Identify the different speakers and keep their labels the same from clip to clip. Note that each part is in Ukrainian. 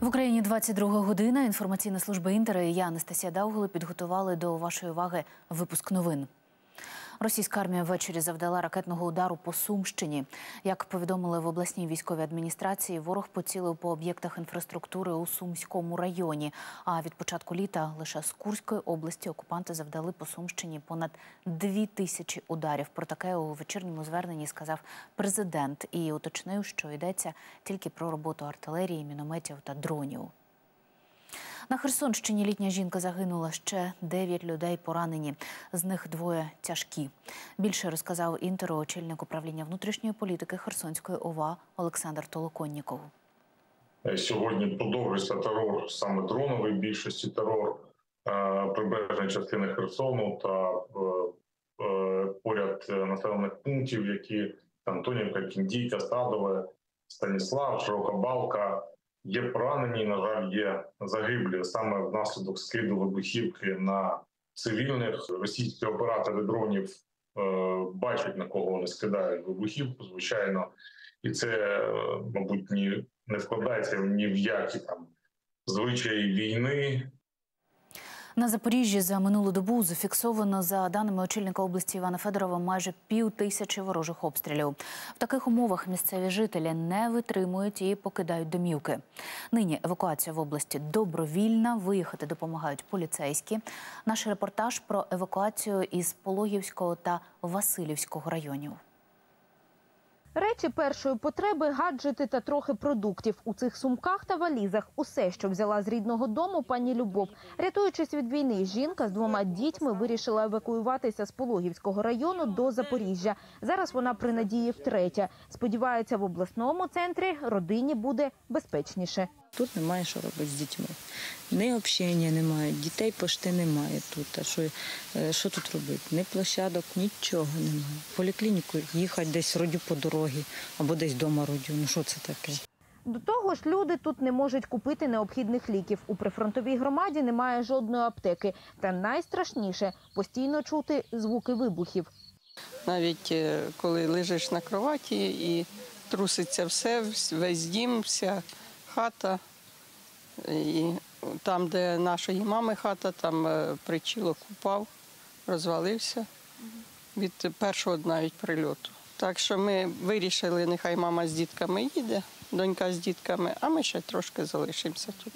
Speaker 1: В Україні 22 година. Інформаційна служба інтера і я, Анастасія Даугли, підготували до вашої уваги випуск новин. Російська армія ввечері завдала ракетного удару по Сумщині. Як повідомили в обласній військовій адміністрації, ворог поцілив по об'єктах інфраструктури у Сумському районі. А від початку літа лише з Курської області окупанти завдали по Сумщині понад дві тисячі ударів. Про таке у вечірньому зверненні сказав президент і уточнив, що йдеться тільки про роботу артилерії, мінометів та дронів. На Херсонщині літня жінка загинула ще дев'ять людей поранені. З них двоє тяжкі. Більше розказав інтеру очільник управління внутрішньої політики Херсонської ОВА Олександр Толоконніков.
Speaker 2: Сьогодні продовжується терор саме дроновий більшості терор е, прибережної частини Херсону та е, е, поряд населених пунктів, які Антонівка, Кіндійка, Садове, Станіслав, Широка Балка. Є поранені, на жаль, є загиблі саме внаслідок скиду вибухівки на цивільних. Російські оператори дронів е, бачать на кого вони скидають вибухівку, звичайно, і це, е, мабуть, ні не вкладається ні в які там звичаї війни.
Speaker 1: На Запоріжжі за минулу добу зафіксовано за даними очільника області Івана Федорова майже пів тисячі ворожих обстрілів. В таких умовах місцеві жителі не витримують і покидають домівки. Нині евакуація в області добровільна. Виїхати допомагають поліцейські. Наш репортаж про евакуацію із Пологівського та Васильівського районів.
Speaker 3: Речі першої потреби, гаджети та трохи продуктів у цих сумках та валізах. Усе, що взяла з рідного дому, пані Любов. Рятуючись від війни, жінка з двома дітьми вирішила евакуюватися з Пологівського району до Запоріжжя. Зараз вона при надії втретє. Сподівається, в обласному центрі родині буде безпечніше.
Speaker 4: Тут немає що робити з дітьми. Ні общення немає, дітей пошти немає тут. А що, е, що тут робити? Ні площадок, нічого немає. В поліклініку їхати десь родю по дорогі або десь вдома родю. Ну що це таке?
Speaker 3: До того ж, люди тут не можуть купити необхідних ліків. У прифронтовій громаді немає жодної аптеки. Та найстрашніше постійно чути звуки вибухів.
Speaker 5: Навіть е, коли лежиш на кроваті і труситься все, весь дім, вся хата. І там, де нашої мами хата, там е, причілок упав, розвалився від першого навіть прильоту. Так що ми вирішили, нехай мама з дітками їде, донька з дітками, а ми ще трошки залишимося тут.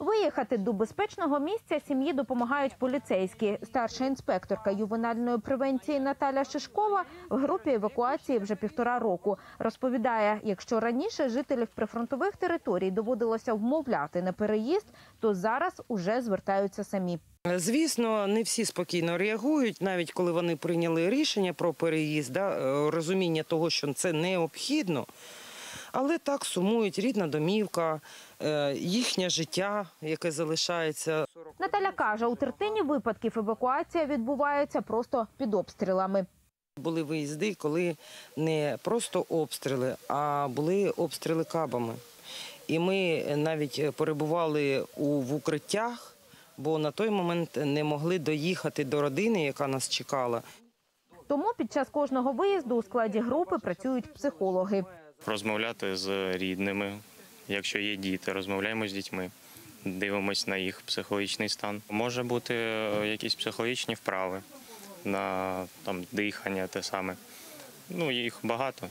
Speaker 3: Виїхати до безпечного місця сім'ї допомагають поліцейські. Старша інспекторка ювенальної превенції Наталя Шишкова в групі евакуації вже півтора року. Розповідає, якщо раніше жителів прифронтових територій доводилося вмовляти на переїзд, то зараз уже звертаються самі.
Speaker 6: Звісно, не всі спокійно реагують, навіть коли вони прийняли рішення про переїзд, е, розуміння того, що це необхідно. Але так сумують рідна домівка, е, їхнє життя, яке залишається.
Speaker 3: Наталя каже, у третині випадків евакуація відбувається просто під обстрілами.
Speaker 6: Були виїзди, коли не просто обстріли, а були обстріли кабами. І ми навіть перебували у в укриттях, бо на той момент не могли доїхати до родини, яка нас чекала.
Speaker 3: Тому під час кожного виїзду у складі групи працюють психологи.
Speaker 7: Розмовляти з рідними, якщо є діти, розмовляємо з дітьми, дивимось на їх психологічний стан. Може бути е, якісь психологічні вправи на там дихання, те саме. Ну їх багато.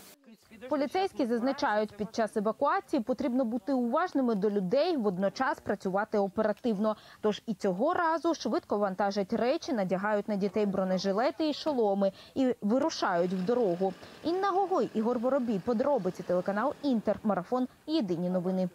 Speaker 3: Поліцейські зазначають, під час евакуації потрібно бути уважними до людей, водночас працювати оперативно. Тож і цього разу швидко вантажать речі, надягають на дітей бронежилети і шоломи і вирушають в дорогу. Інна Гогой, Ігор Воробій, подробиці телеканал Інтер, марафон. Єдині новини.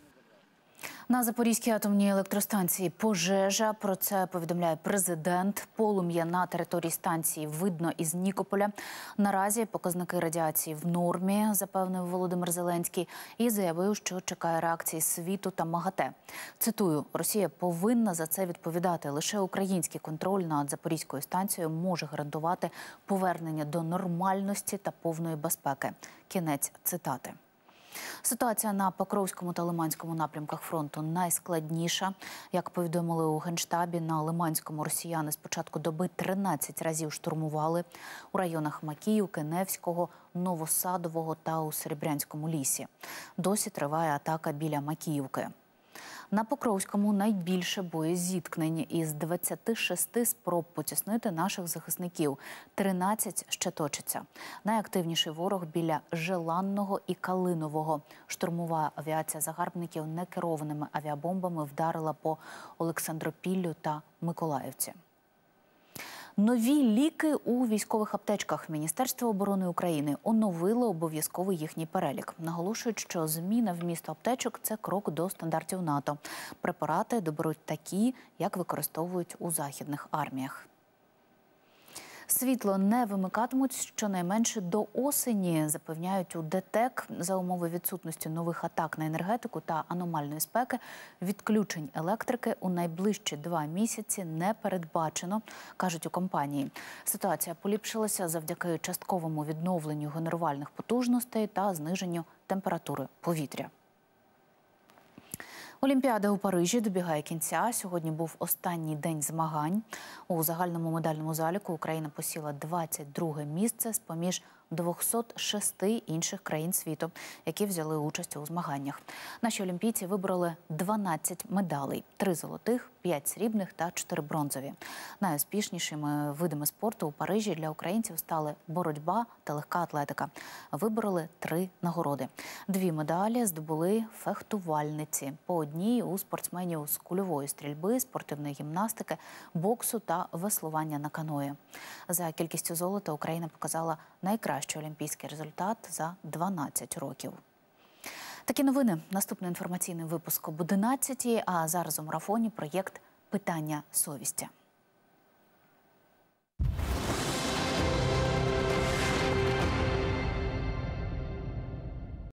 Speaker 1: На Запорізькій атомній електростанції пожежа. Про це повідомляє президент. Полум'я на території станції видно із Нікополя. Наразі показники радіації в нормі, запевнив Володимир Зеленський, і заявив, що чекає реакції світу та МАГАТЕ. Цитую: Росія повинна за це відповідати. Лише український контроль над Запорізькою станцією може гарантувати повернення до нормальності та повної безпеки. Кінець цитати. Ситуація на Покровському та Лиманському напрямках фронту найскладніша. Як повідомили у генштабі, на Лиманському росіяни з початку доби 13 разів штурмували у районах Макіївки, Невського, Новосадового та у Серебрянському лісі. Досі триває атака біля Макіївки. На Покровському найбільше боєзіткнень із 26 спроб потіснити наших захисників. 13 ще точаться. Найактивніший ворог біля Желанного і Калинового. Штурмова авіація загарбників некерованими авіабомбами вдарила по Олександропіллю та Миколаївці. Нові ліки у військових аптечках Міністерство оборони України оновило обов'язковий їхній перелік. Наголошують, що зміна в місто аптечок це крок до стандартів НАТО. Препарати доберуть такі, як використовують у західних арміях. Світло не вимикатимуть щонайменше до осені, запевняють у ДТЕК за умови відсутності нових атак на енергетику та аномальної спеки. Відключень електрики у найближчі два місяці не передбачено, кажуть у компанії. Ситуація поліпшилася завдяки частковому відновленню генерувальних потужностей та зниженню температури повітря. Олімпіада у Парижі добігає кінця. Сьогодні був останній день змагань. У загальному медальному заліку Україна посіла 22 місце з поміж 206 інших країн світу, які взяли участь у змаганнях. Наші олімпійці вибороли 12 медалей: 3 золотих, 5 срібних та 4 бронзові. Найуспішнішими видами спорту у Парижі для українців стали боротьба та легка атлетика. Вибороли три нагороди. Дві медалі здобули фехтувальниці. По одній у спортсменів з кульової стрільби, спортивної гімнастики, боксу та веслування на каної. За кількістю золота Україна показала найкращий олімпійський результат за 12 років. Такі новини. Наступний інформаційний випуск об 11 а зараз у марафоні проєкт Питання совісті.